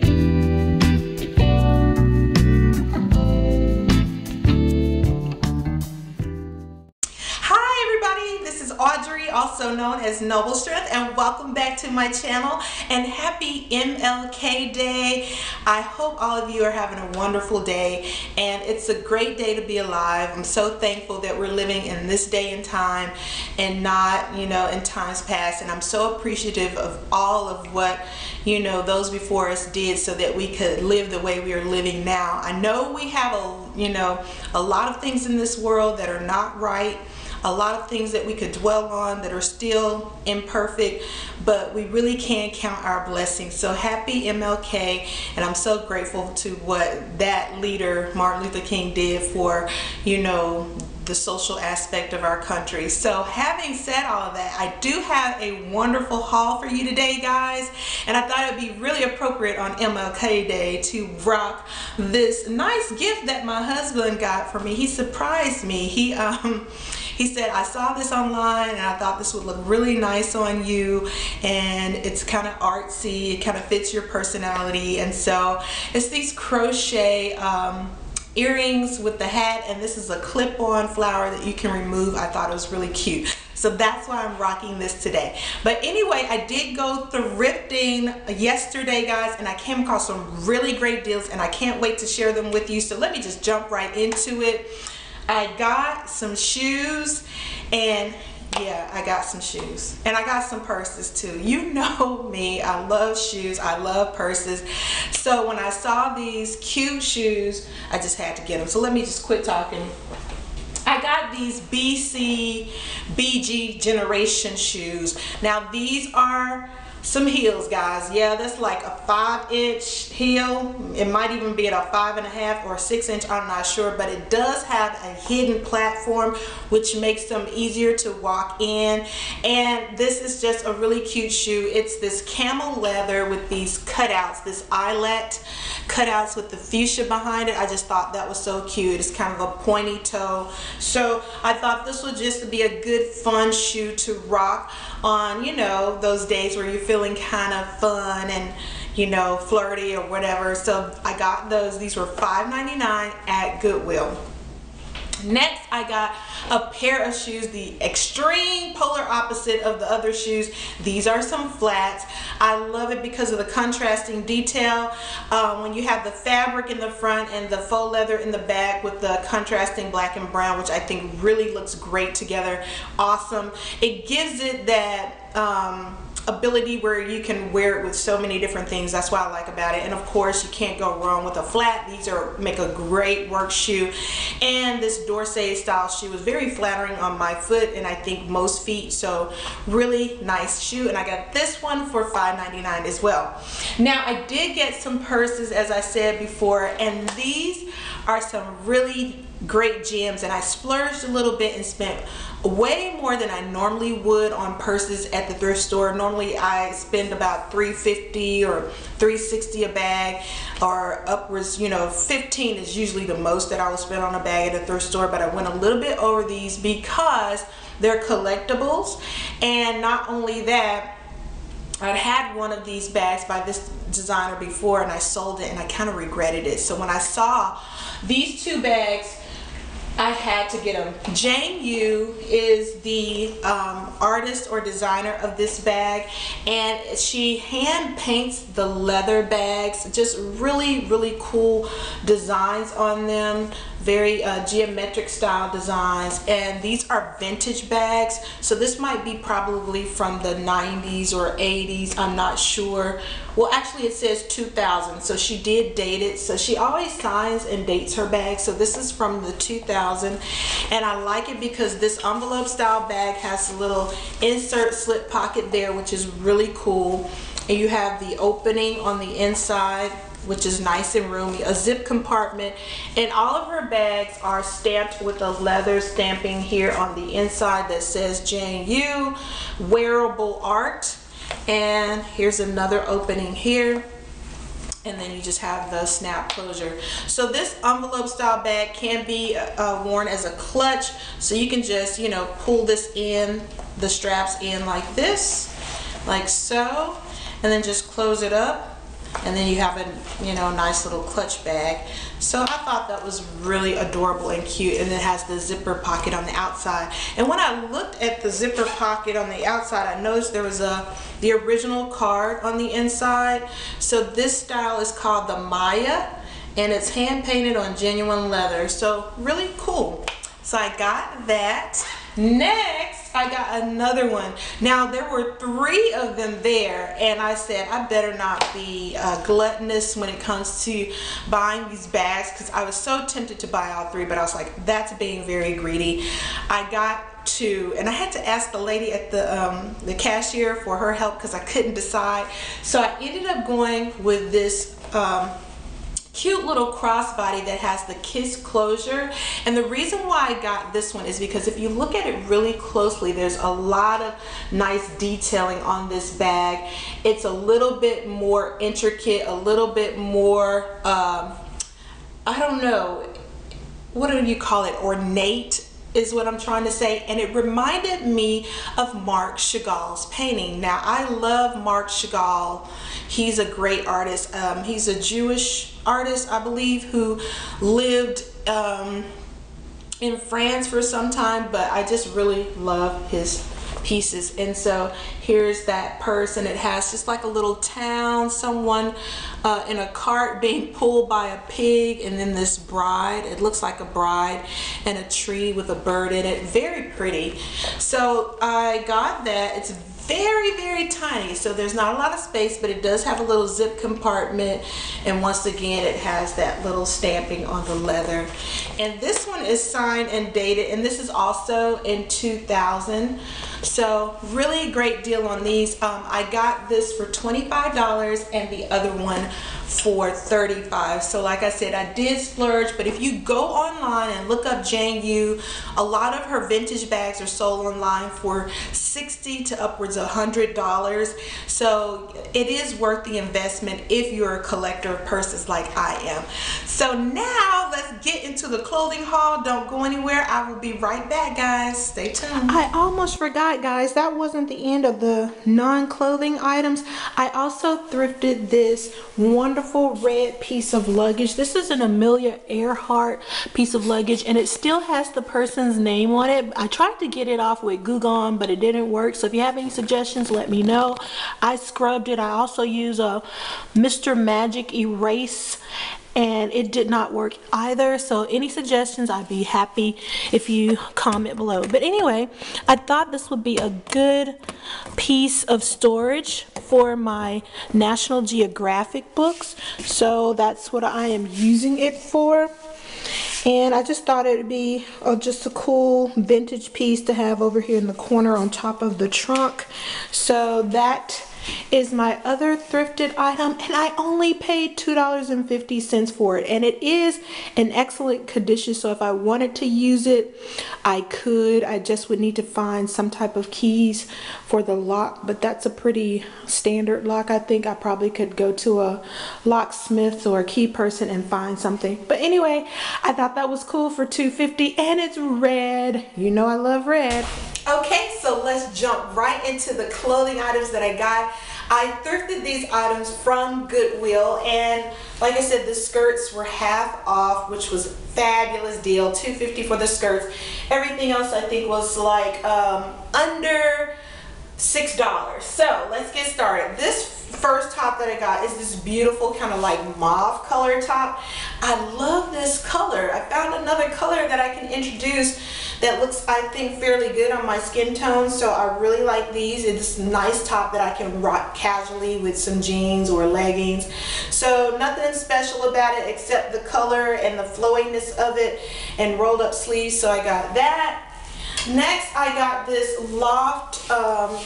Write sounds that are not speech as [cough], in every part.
Audrey, also known as Noble Strength, and welcome back to my channel and happy MLK Day. I hope all of you are having a wonderful day and it's a great day to be alive. I'm so thankful that we're living in this day and time and not, you know, in times past. And I'm so appreciative of all of what, you know, those before us did so that we could live the way we are living now. I know we have a, you know, a lot of things in this world that are not right a lot of things that we could dwell on that are still imperfect, but we really can count our blessings. So happy MLK, and I'm so grateful to what that leader, Martin Luther King, did for, you know, the social aspect of our country. So having said all of that, I do have a wonderful haul for you today, guys. And I thought it would be really appropriate on MLK Day to rock this nice gift that my husband got for me. He surprised me. He, um, he said, I saw this online and I thought this would look really nice on you and it's kind of artsy, it kind of fits your personality. And so it's these crochet um, earrings with the hat and this is a clip-on flower that you can remove. I thought it was really cute. So that's why I'm rocking this today. But anyway, I did go thrifting yesterday, guys, and I came across some really great deals and I can't wait to share them with you. So let me just jump right into it. I got some shoes and yeah I got some shoes. And I got some purses too. You know [laughs] me. I love shoes. I love purses. So when I saw these cute shoes I just had to get them so let me just quit talking. I got these BC BG generation shoes. Now these are some heels guys. Yeah that's like a five inch heel. It might even be at a five and a half or a six inch I'm not sure but it does have a hidden platform which makes them easier to walk in. And this is just a really cute shoe. It's this camel leather with these cutouts this eyelet cutouts with the fuchsia behind it. I just thought that was so cute. It's kind of a pointy toe. So I thought this would just be a good fun shoe to rock on you know those days where you feel feeling kind of fun and you know flirty or whatever. So I got those. These were $5.99 at Goodwill. Next I got a pair of shoes the extreme polar opposite of the other shoes. These are some flats. I love it because of the contrasting detail. Um, when you have the fabric in the front and the faux leather in the back with the contrasting black and brown which I think really looks great together. Awesome. It gives it that um, ability where you can wear it with so many different things. That's what I like about it. And of course you can't go wrong with a flat. These are make a great work shoe. And this d'Orsay style shoe is very flattering on my foot and I think most feet. So really nice shoe. And I got this one for $5.99 as well. Now I did get some purses as I said before and these are some really great gems and I splurged a little bit and spent way more than I normally would on purses at the thrift store. Normally I spend about 350 or 360 a bag or upwards, you know, 15 is usually the most that I will spend on a bag at a thrift store, but I went a little bit over these because they're collectibles and not only that, I'd had one of these bags by this designer before and I sold it and I kind of regretted it. So when I saw these two bags I had to get them. Jane Yoo is the um, artist or designer of this bag and she hand paints the leather bags just really really cool designs on them very uh, geometric style designs and these are vintage bags. So this might be probably from the 90s or 80s I'm not sure. Well actually it says 2000 so she did date it. So she always signs and dates her bags. So this is from the 2000 and I like it because this envelope style bag has a little insert slip pocket there which is really cool. And you have the opening on the inside which is nice and roomy, a zip compartment, and all of her bags are stamped with a leather stamping here on the inside that says Jane Yoo, wearable art, and here's another opening here. And then you just have the snap closure. So this envelope style bag can be uh, worn as a clutch. So you can just you know pull this in the straps in like this like so and then just close it up and then you have a you know nice little clutch bag. So I thought that was really adorable and cute and it has the zipper pocket on the outside. And when I looked at the zipper pocket on the outside I noticed there was a the original card on the inside. So this style is called the Maya and it's hand painted on genuine leather. So really cool. So I got that next I got another one. Now there were three of them there and I said I better not be uh, gluttonous when it comes to buying these bags because I was so tempted to buy all three but I was like that's being very greedy. I got two and I had to ask the lady at the um, the cashier for her help because I couldn't decide. So I ended up going with this um, cute little crossbody that has the kiss closure. And the reason why I got this one is because if you look at it really closely there's a lot of nice detailing on this bag. It's a little bit more intricate a little bit more um, I don't know what do you call it? Ornate is what I'm trying to say and it reminded me of Marc Chagall's painting. Now I love Marc Chagall. He's a great artist. Um, he's a Jewish artist I believe who lived um, in France for some time but I just really love his pieces. And so here's that purse and it has just like a little town someone uh, in a cart being [laughs] pulled by a pig and then this bride. It looks like a bride and a tree with a bird in it. Very pretty. So I got that. It's very very tiny. So there's not a lot of space but it does have a little zip compartment. And once again it has that little stamping on the leather. And this one is signed and dated and this is also in 2000 so really great deal on these. Um, I got this for $25 and the other one for 35 so like I said I did splurge but if you go online and look up Jane Yoo a lot of her vintage bags are sold online for 60 to upwards of hundred dollars. So it is worth the investment if you're a collector of purses like I am. So now let's get into the clothing haul. Don't go anywhere. I will be right back guys. Stay tuned. I almost forgot guys. That wasn't the end of the non-clothing items. I also thrifted this wonderful wonderful red piece of luggage. This is an Amelia Earhart piece of luggage and it still has the person's name on it. I tried to get it off with Goo but it didn't work. So if you have any suggestions, let me know. I scrubbed it. I also use a Mr. Magic Erase and it did not work either so any suggestions I'd be happy if you comment below but anyway I thought this would be a good piece of storage for my National Geographic books so that's what I am using it for. And I just thought it would be uh, just a cool vintage piece to have over here in the corner on top of the trunk. So that is my other thrifted item and I only paid $2.50 for it. And it is in excellent condition so if I wanted to use it I could. I just would need to find some type of keys for the lock but that's a pretty standard lock I think. I probably could go to a locksmith or a key person and find something. But anyway I thought that was cool for 250 and it's red. You know I love red Okay, so let's jump right into the clothing items that I got. I thrifted these items from Goodwill and like I said, the skirts were half off, which was fabulous deal, 250 for the skirts. Everything else I think was like um, under $6. So let's get started. This first top that I got is this beautiful kind of like mauve color top. I love this color. I found another color that I can introduce that looks I think fairly good on my skin tone so I really like these. It's a nice top that I can rock casually with some jeans or leggings. So nothing special about it except the color and the flowiness of it and rolled up sleeves so I got that. Next I got this loft um,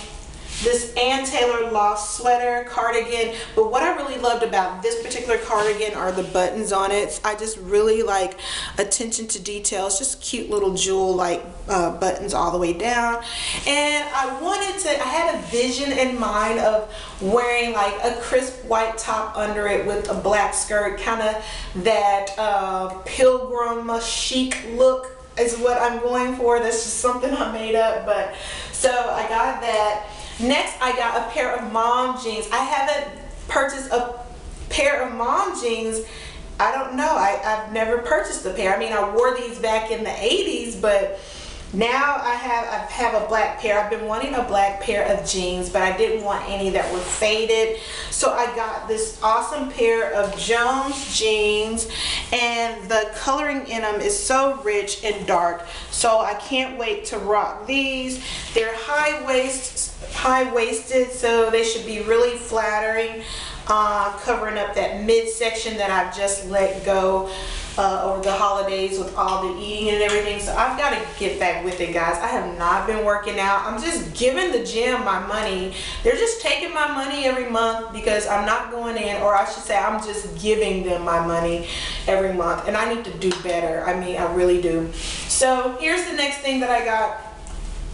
this Ann Taylor Loft sweater cardigan but what I really loved about this particular cardigan are the buttons on it. I just really like attention to details just cute little jewel like uh, buttons all the way down. And I wanted to I had a vision in mind of wearing like a crisp white top under it with a black skirt kind of that uh, pilgrim chic look is what I'm going for. That's just something I made up but so I got that Next, I got a pair of mom jeans. I haven't purchased a pair of mom jeans, I don't know. I, I've never purchased a pair. I mean, I wore these back in the 80s, but now I have I have a black pair. I've been wanting a black pair of jeans, but I didn't want any that were faded. So I got this awesome pair of Jones jeans and the coloring in them is so rich and dark. So I can't wait to rock these. They're high waist high waisted, so they should be really flattering, uh, covering up that midsection that I've just let go uh, over the holidays with all the eating and everything. So I've got to get back with it, guys. I have not been working out. I'm just giving the gym my money. They're just taking my money every month because I'm not going in, or I should say, I'm just giving them my money every month. And I need to do better. I mean, I really do. So here's the next thing that I got.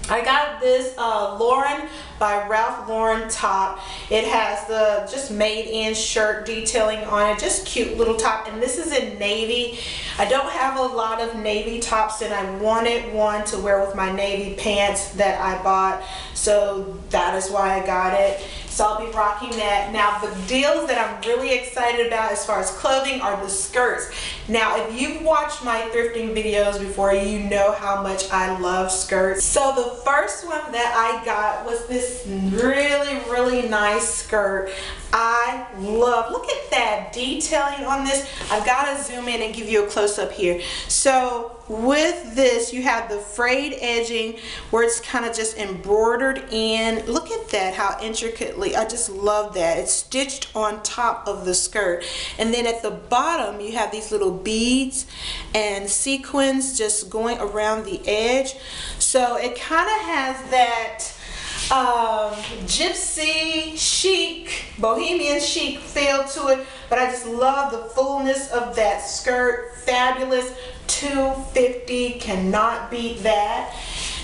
I got this uh, Lauren by Ralph Lauren top. It has the just made in shirt detailing on it. Just cute little top. And this is in navy. I don't have a lot of navy tops and I wanted one to wear with my navy pants that I bought. So that is why I got it. So I'll be rocking that. Now the deals that I'm really excited about as far as clothing are the skirts. Now if you've watched my thrifting videos before, you know how much I love skirts. So the first one that I got was this really, really nice skirt. I love, look at that detailing on this. I've got to zoom in and give you a close up here. So with this, you have the frayed edging where it's kind of just embroidered in. Look at that, how intricately, I just love that. It's stitched on top of the skirt. And then at the bottom, you have these little beads and sequins just going around the edge. So it kind of has that um, gypsy chic, bohemian chic feel to it, but I just love the fullness of that skirt. Fabulous, 250 cannot beat that.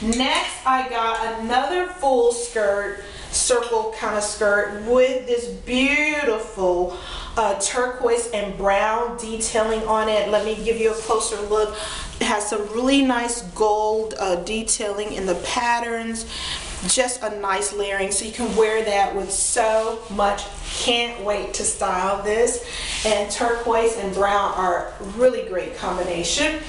Next, I got another full skirt, circle kind of skirt with this beautiful uh, turquoise and brown detailing on it. Let me give you a closer look. It has some really nice gold uh, detailing in the patterns. Just a nice layering. So you can wear that with so much. Can't wait to style this. And turquoise and brown are really great combination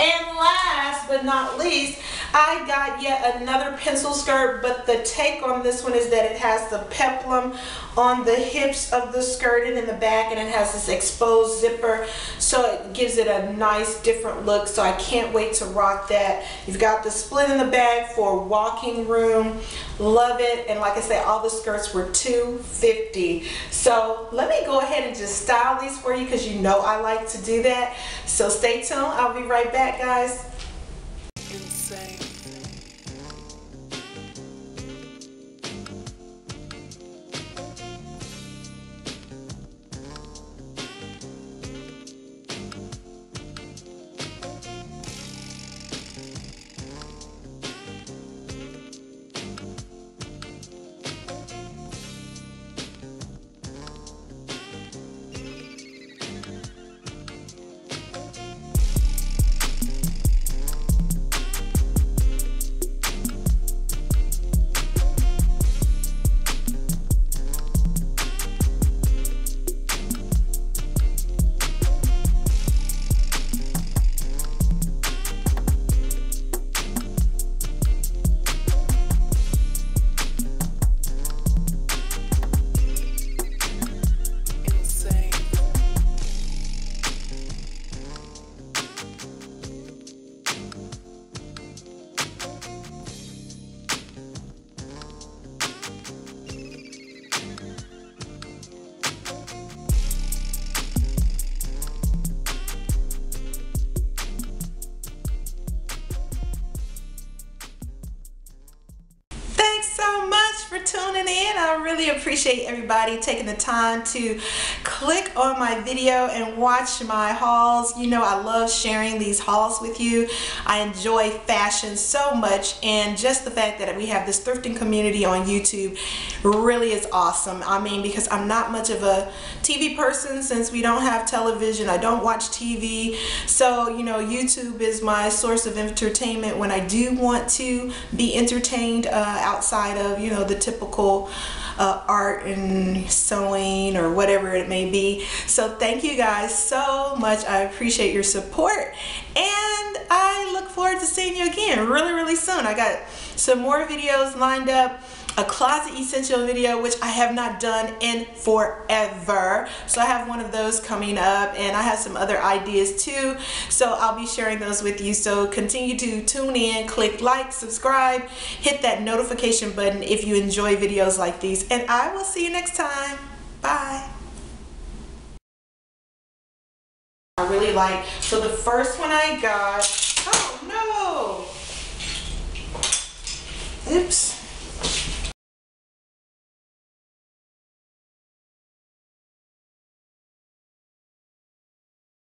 and last but not least I got yet another pencil skirt, but the take on this one is that it has the peplum on the hips of the skirt and in the back, and it has this exposed zipper, so it gives it a nice different look, so I can't wait to rock that. You've got the split in the back for walking room. Love it, and like I said, all the skirts were 250 So let me go ahead and just style these for you because you know I like to do that. So stay tuned. I'll be right back, guys. Tuning in. I really appreciate everybody taking the time to click on my video and watch my hauls. You know I love sharing these hauls with you. I enjoy fashion so much and just the fact that we have this thrifting community on YouTube really is awesome. I mean because I'm not much of a TV person since we don't have television. I don't watch TV. So you know YouTube is my source of entertainment when I do want to be entertained uh, outside of you know the typical uh, art and sewing or whatever it may be. So thank you guys so much. I appreciate your support and I look forward to seeing you again really, really soon. I got some more videos lined up a closet essential video which I have not done in forever. So I have one of those coming up and I have some other ideas too. So I'll be sharing those with you. So continue to tune in click like subscribe hit that notification button if you enjoy videos like these. And I will see you next time. Bye. I really like so the first one I got oh no. Oops.